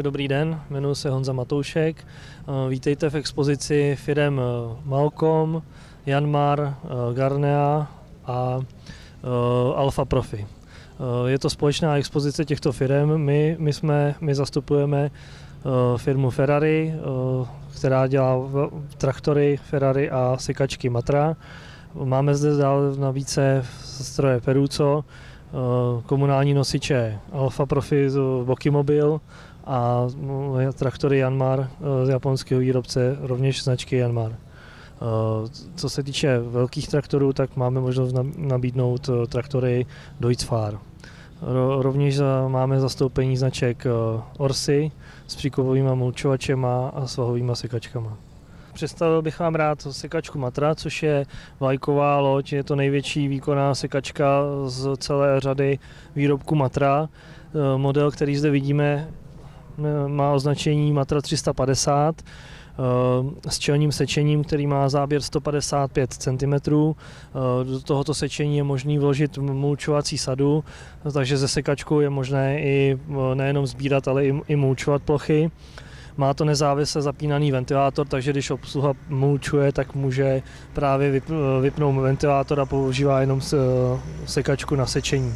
Dobrý den, jmenuji se Honza Matoušek. Eh, vítejte v expozici firem eh, Malcolm, Janmar, eh, Garnea a Alfa Profi. Je to společná expozice těchto firm. My, my, jsme, my zastupujeme firmu Ferrari, která dělá traktory Ferrari a sekačky Matra. Máme zde dál na více stroje Peruco, komunální nosiče Alfa Profi Bokimobil a traktory Janmar eh, z japonského výrobce, rovněž značky Janmar. Eh, co se týče velkých traktorů, tak máme možnost nabídnout eh, traktory Deutzfahr. Rovněž máme zastoupení značek Orsy s příkovovými mulčovačemi a svahovými sekačkama. Představil bych vám rád sekačku Matra, což je vlajková loď, je to největší výkonná sekačka z celé řady výrobku Matra. Model, který zde vidíme, má označení Matra 350 eh, s čelním sečením, který má záběr 155 cm. Eh, do tohoto sečení je možný vložit mulčovací sadu, takže ze sekačkou je možné i eh, nejenom sbírat, ale i, i mulčovat plochy. Má to nezávisle zapínaný ventilátor, takže když obsluha mulčuje, tak může právě vypnout ventilátor a používá jenom sekačku na sečení.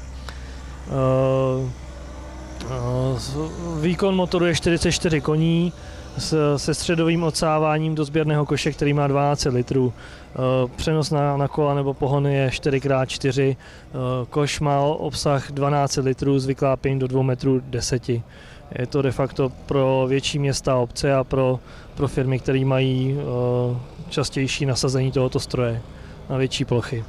Výkon motoru je 44 koní se středovým odsáváním do sběrného koše, který má 12 litrů. Přenos na, na kola nebo pohony je 4x4. Koš má obsah 12 litrů s vyklápěním do 2 metrů 10. Je to de facto pro větší města obce a pro, pro firmy, které mají častější nasazení tohoto stroje na větší plochy.